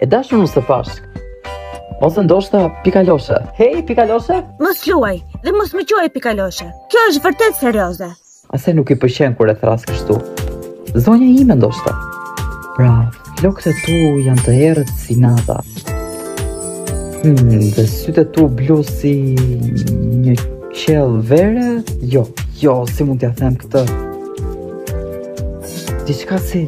E dashur Mustakosh. Ose ndoshta pikaloshe. Hej, pikaloshe? Mos luaj dhe mos më quaj pikaloshe. Kjo është vërtet serioze. Asaj nuk i pëlqen kur e thërras kështu. Zonja ime ndoshta. Bravo. Flokët e tu janë të errët si nata hmm, Dhe sytë e tu blu si një qiell vere Jo, jo, si mund t'ia them këtë Diçka si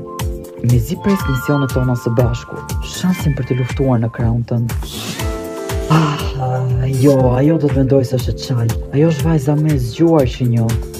mezi pres misionet tona së bashku Shansin për të luftuar në krahun tënd ah, Jo, ajo do të mendojë se është çallë Ajo është vajza më e zgjuar që njoh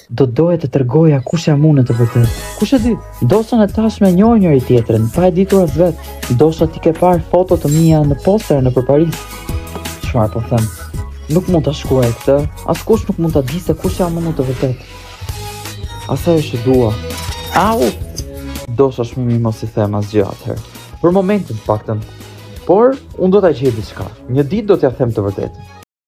Do të doja të tregoja kush jam në të vërtetë. Kush e di? Ndoshta ne tashmë e njohim njëri-tjetrin, pa e ditur as vetë. Ndoshta ti ke parë foto të mia në postera nëpër Paris. Çfarë po them? Nuk mund ta shkruaj këtë. Askush nuk mund ta di se kush jam në të vërtetë. As asaj që e dua. Au! Ndoshta është më mirë mos i them asgjë atëherë. Për momentin, paktën. Por, unë do të gjej diçka. Një ditë do t'ia them të vërtetën.